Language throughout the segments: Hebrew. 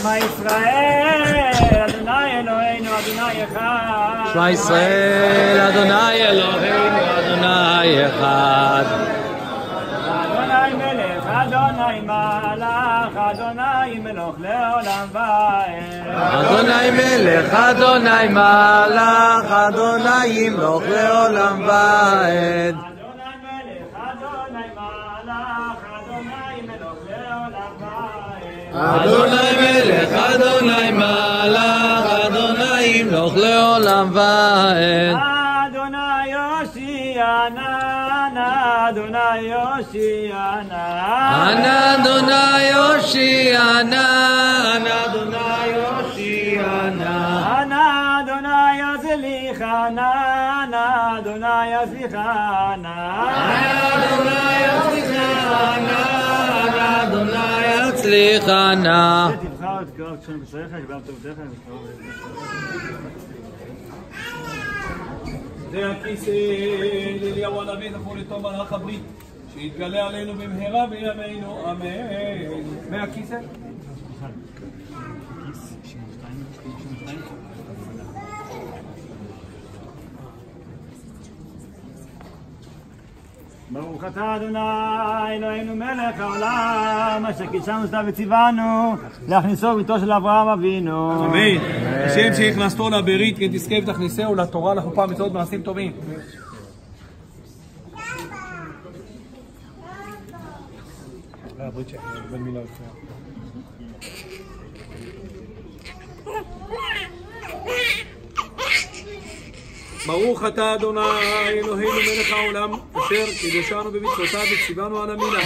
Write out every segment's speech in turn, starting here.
שמע ישראל, אדוני אלוהינו, אדוני אחד. שמע ישראל, אדוני אלוהינו, אדוני אחד. אדוני מלך, אדוני מלך, אדוני מלוך לעולם ועד. אדוני מלך, אדוני מלך, אדוני ימלוך לעולם ועד. אדוני מלך, אדוני מלך, אדוני ימלוך לעולם ועד. אדוני יושיע נא, אדוני יושיע נא. אנא אדוני יושיע נא, אנא אדוני יושיע נא. אנא אדוני יצליחה נא, אנא אדוני יצליחה נא. אדוני יצליחה אנא אדוני טובתך זה הכיסא לאליהו הנביא, זכור לטוב מלאך הברית, שיתגלה עלינו במהרה בימינו, אמן. מהכיסא? ברוך אתה אדוני אלוהינו מלך העולם אשר קידשנו סתיו וציוונו להכניסו בביתו של אברהם אבינו אמן. השם שהכנסתו לברית, כן תזכה ותכניסהו לתורה, לחופה, מצוות, מעשים טובים. ברוך אתה אדוני אלוהינו מלך העולם אשר קידשנו במצוותיו וציוונו על המילה.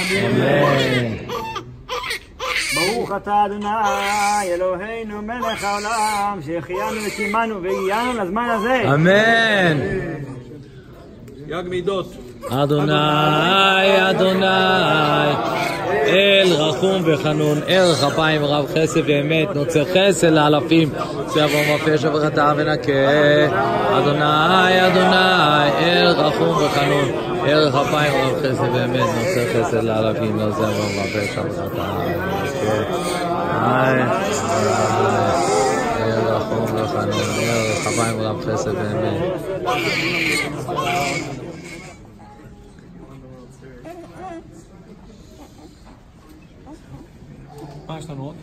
ברוך אתה אדוני אלוהינו מלך העולם שהחיינו וקיימנו והגיענו לזמן הזה אמן. יג מידות. אדוני, אדוני, אל רחום וחנון, ערך אפיים רב חסד ואמת, נוצר חסד לאלפים, שיבוא מפשע וחטא ונקה. אדוני, אדוני, אל רחום וחנון, ערך אפיים רב חסד ואמת, נוצר חסד לאלפים, לא שיבוא מפשע וחטא ונקה. רחום וחנון, ערך אפיים רב חסד ואמת. יש לנו עוד?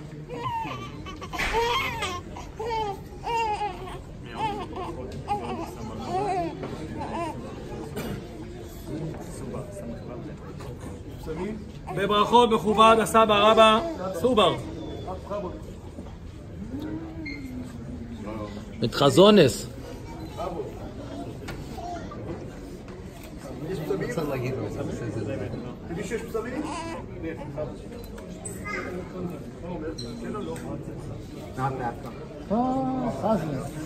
בברכות מכובד הסבא רבא סובר. Wie schön ist das Nee,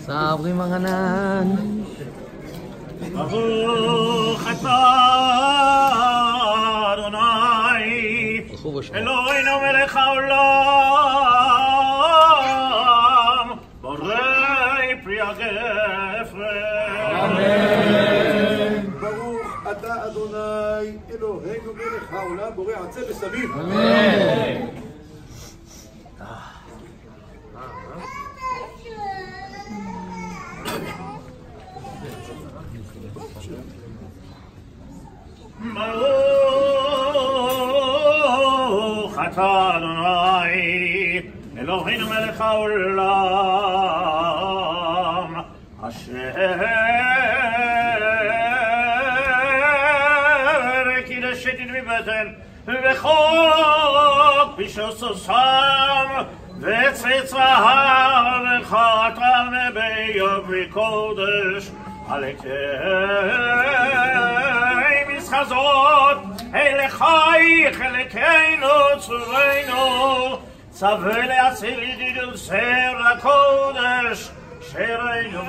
סברי מרנן ברוך אתה אדוני אלוהינו מלך העולם אדוני אלוהינו מלך העולם בורא עצי ושמים. ברוך אתה אדוני אלוהינו מלך העולם אשר ובדן ובחוק בישוס סם וצריצה הלכת הנבי אבי קודש על הכי מסחזות הלכי חלקנו צורנו צווה להציל ידידו סר הקודש שראינו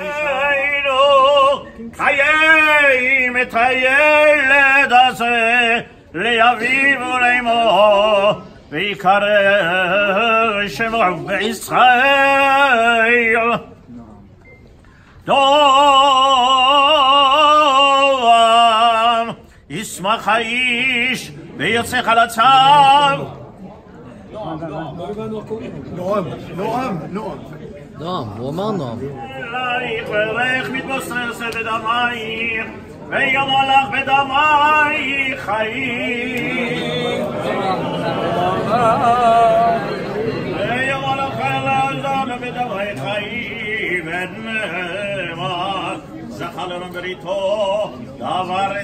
קיים את הילד הזה. לאביו ולאמו ויקרא שמו בישראל דום ישמח לך האיש ויוצאך לצו. נועם, נועם, נועם. נועם, הוא אמר נועם. אלייך ואיך מתבוסס בדמייך بيض الأخ بدمعي خير بيض الأخ الأعزام بدمعي خير. من ما زخل نمريتو دمر